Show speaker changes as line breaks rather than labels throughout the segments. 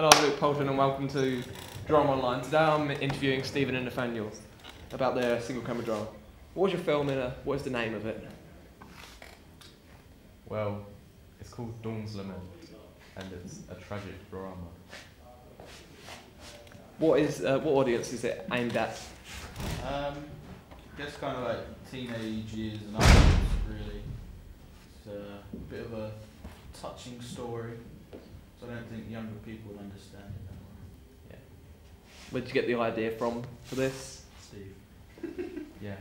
Hello, I'm Luke Poulton, and welcome to Drama Online. Today I'm interviewing Steven and Nathaniel about their single camera drama. What was your film and what is the name of it?
Well, it's called Dawn's Lament, and it's a tragic drama.
What is uh, what audience is it aimed at?
Um, I guess kind of like teenage years and upwards, really. It's a bit of a touching story, so I don't think younger people would understand it that
Where'd you get the idea from for this?
Steve.
Yeah,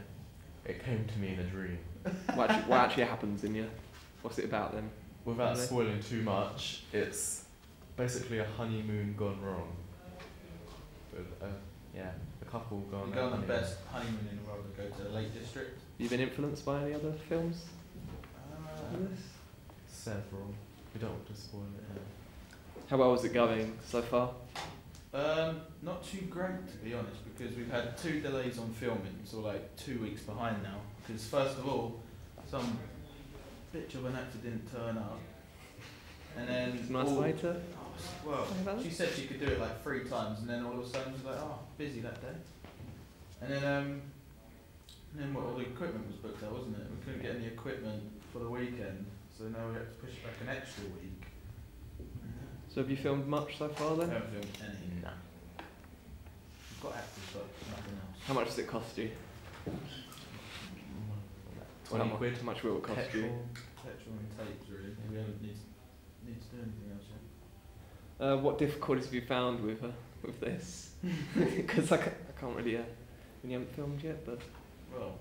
it came to me in a dream.
What actually, what actually happens in you? What's it about then?
Without
Really?
spoiling too much, it's basically a honeymoon gone wrong. With a, yeah, a couple gone
We go on the best honeymoon in the world to go to the Lake District.
Have you been influenced by any other films?
Uh,
this?
Several. We don't want to spoil it here.
How well is it going so far?
Um, not too great to be honest, because we've had two delays on filming, so like two weeks behind now. Because first of all, some bitch of an actor didn't turn up, and then
It's a nice
all-
way.
Oh, well, she said she could do it like three times, and then all of a sudden she's like, "Oh, busy that day," and then um, and then what? All the equipment was booked out, wasn't it? We couldn't get any equipment for the weekend, so now we have to push it back an extra week.
So have you filmed much so far
We
then?
haven't filmed any.
No.
We've got actors, but nothing else.
How much does it cost you?
Twenty
mu-
quid.
How much will it cost you?
Petrol.
Petrol and tapes, really. We haven't need, need to do anything else yet.
Uh, what difficulties have you found with uh, with this? Because I, ca- I can't really. Uh, when you haven't filmed yet, but
Well,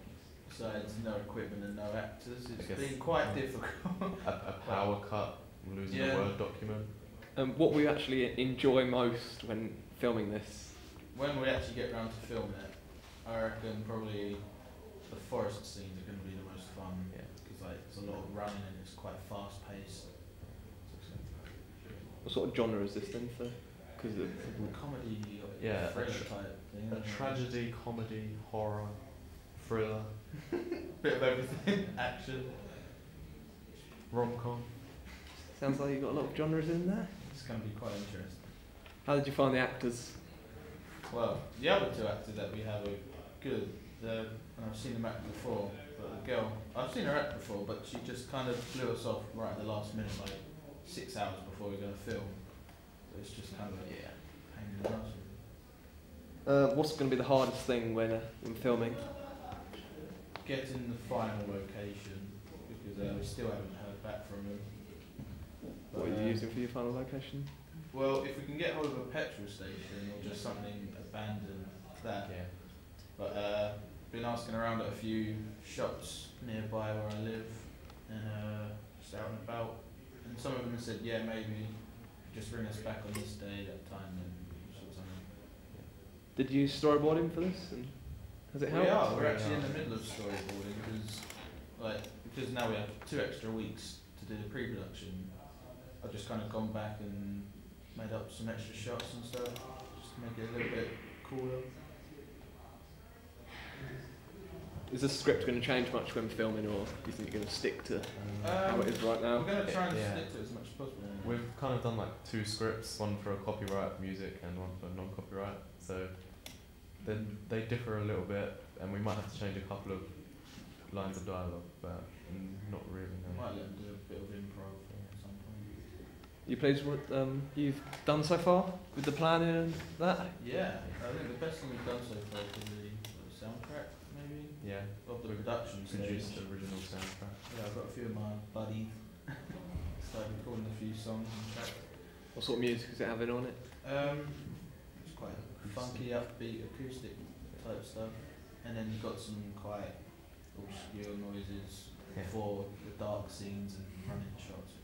besides no equipment and no actors, it's been quite
yeah.
difficult.
A, a power cut, losing
Yeah.
a Word document.
Um, what we actually enjoy most when filming this?
when we actually get round to film it, I reckon probably the forest scenes are going to be the most fun.
Yeah.
Because like there's a lot of running and it's quite fast paced.
What sort of genre is this then? Because
Comedy, or
Yeah, a
thriller
tra-
type thing.
A
isn't it?
tragedy, comedy, horror, thriller,
Bit of everything. Action.
rom com.
sounds like you've got a lot of genres in there.
It's going to be quite interesting.
How did you find the actors?
Well, the other two actors that we have are good. And I've seen them act before, but the girl, I've seen her act before, but she just kind of blew us off right at the last minute, like six hours before we going to film. So it's just kind of a
Yeah.
pain in the ass.
Uh, what's going to be the hardest thing when uh, when filming?
Getting the final location because uh, we still haven't heard back from them.
What are you
uh,
using for your final location?
Well, if we can get hold of a petrol station or just something abandoned, that.
Yeah.
But uh, been asking around at a few shops nearby where I live, and uh, just out and about. And some of them have said, yeah, maybe just bring us back on this day, that time, and sort of something.
Did you storyboard storyboarding for this? And has it helped?
We are. We're
We
actually in the middle of storyboarding because, like, because now we have two extra weeks to do the pre-production. I've just kind of gone back and made up some extra shots and stuff, just to make it a little bit cooler.
Is the script going to change much when filming, or do you think you're going to stick to how
Um,
it is right now?
We're going to try and
Yeah.
stick to it as much as possible.
We've kind of done like two scripts, one for a copyright music and one for non-copyright. So then they differ a little bit, and we might have to change a couple of lines of dialogue, but not really. No.
Might let them do a bit of improv at some point.
You pleased with what um, you've done so far with the planning and that?
Yeah, I think the best thing we've done so far is the soundtrack, maybe,
Yeah,
of the production
produced the original soundtrack.
Yeah, I've got a few of my buddies. Started recording a few songs and tracks.
What sort of music is it having on it?
Um, it's quite funky, upbeat, acoustic type stuff. And then you've got some quite obscure noises
Yeah.
for the dark scenes and running shots.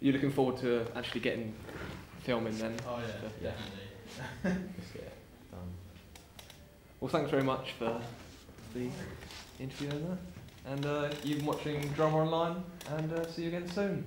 Just
looking forward to actually getting filming then?
oh yeah,
Yeah.
definitely.
Just get it done.
Well, thanks very much for the interview and that. And uh, you've been watching Drama Online, and uh, see you again soon.